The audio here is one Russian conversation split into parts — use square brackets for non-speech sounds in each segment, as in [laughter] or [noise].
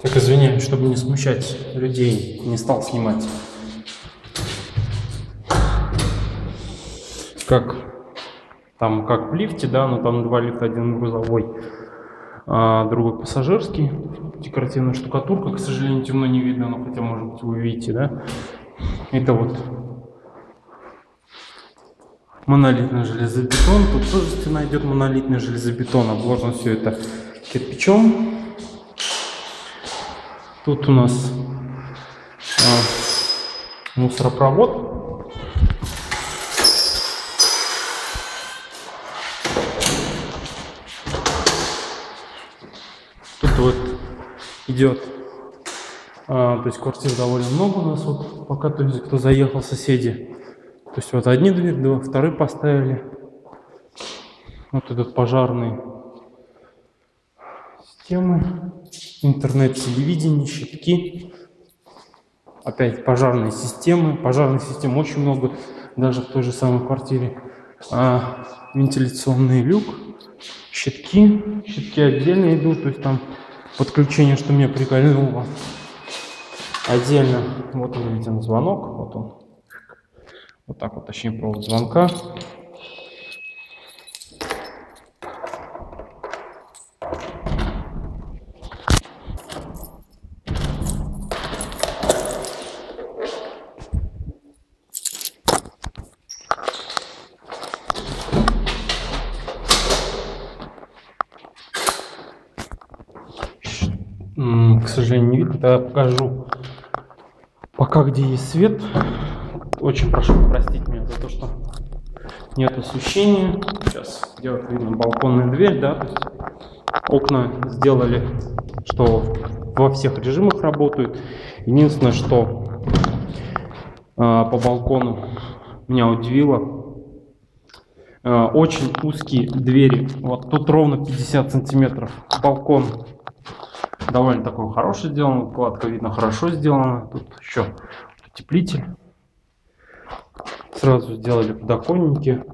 Так, извиняюсь, чтобы не смущать людей, не стал снимать. Как там, как в лифте, да, но там два лифта, один грузовой, а другой пассажирский. Декоративная штукатурка, к сожалению, темно не видно, но хотя, может быть, вы видите, да. Это вот монолитный железобетон. Тут тоже стена идет монолитный железобетон. Обложено все это кирпичом. Тут у нас а, мусоропровод. Тут вот идет, а, то есть квартир довольно много у нас вот, пока, то есть кто заехал, соседи. То есть вот одни двери, два, вторые поставили. Вот этот пожарный системы, интернет-телевидение, щитки, опять пожарные системы. Пожарных систем очень много, даже в той же самой квартире. А, вентиляционный люк, щитки, щитки отдельно идут, то есть там подключение, что меня прикольнуло. Отдельно, вот он виден звонок, вот он. Вот так вот, точнее, провод звонка. К сожалению, не видно. Тогда покажу пока где есть свет. Очень прошу простить меня за то, что нет освещения. Сейчас вот видно балконная дверь, да, то есть окна сделали, что во всех режимах работают. Единственное, что э, по балкону меня удивило, э, очень узкие двери. Вот тут ровно 50 сантиметров балкон довольно такой хороший сделан, вкладка видно хорошо сделана. Тут еще утеплитель. Сразу сделали подоконники.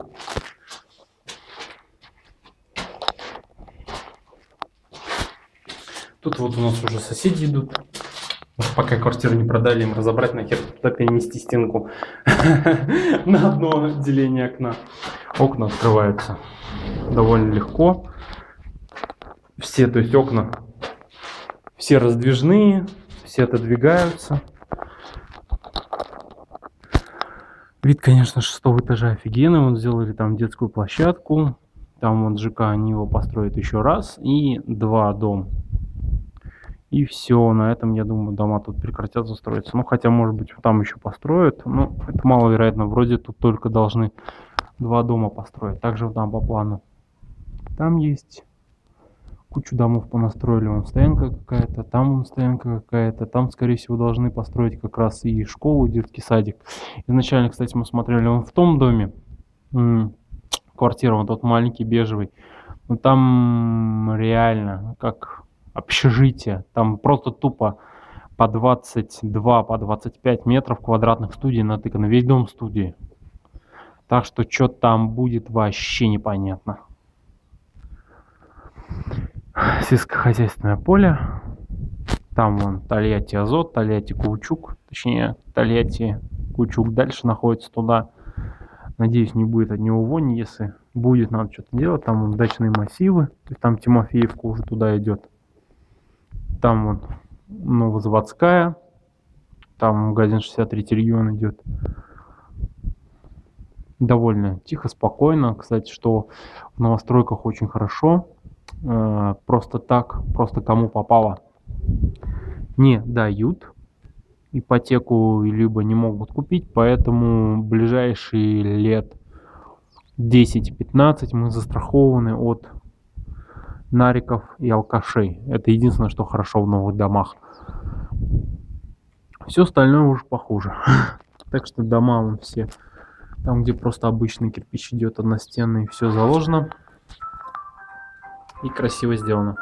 Тут вот у нас уже соседи идут. Пока квартиру не продали, им разобрать нахер туда перенести стенку [laughs] на одно отделение окна. Окна открываются довольно легко. Все, то есть окна все раздвижные, все отодвигаются. Вид, конечно, шестого этажа офигенный. Вот сделали там детскую площадку. Там вот ЖК они его построят еще раз. И два дом. И все. На этом, я думаю, дома тут прекратят строиться. Ну, хотя, может быть, там еще построят. Но это маловероятно. Вроде тут только должны два дома построить. Также там по плану. Там есть кучу домов понастроили, вон стоянка какая-то, там вон стоянка какая-то, там, скорее всего, должны построить как раз и школу, детский садик. Изначально, кстати, мы смотрели вон в том доме, квартира, вот тот маленький бежевый, но там реально как общежитие, там просто тупо по 22, по 25 метров квадратных студий натыкано, весь дом студии. Так что что там будет вообще непонятно сельскохозяйственное поле. Там вон Тольятти Азот, Тольятти Каучук, точнее Тольятти Каучук дальше находится туда. Надеюсь, не будет от него вони, если будет, надо что-то делать. Там вон дачные массивы, то есть там Тимофеевка уже туда идет. Там вон Новозаводская, там магазин 63 регион идет. Довольно тихо, спокойно. Кстати, что в новостройках очень хорошо э, просто так, просто кому попало, не дают ипотеку, либо не могут купить, поэтому ближайшие лет 10-15 мы застрахованы от нариков и алкашей. Это единственное, что хорошо в новых домах. Все остальное уже похуже. [laughs] Так что дома вон все, там где просто обычный кирпич идет одностенный, все заложено и красиво сделано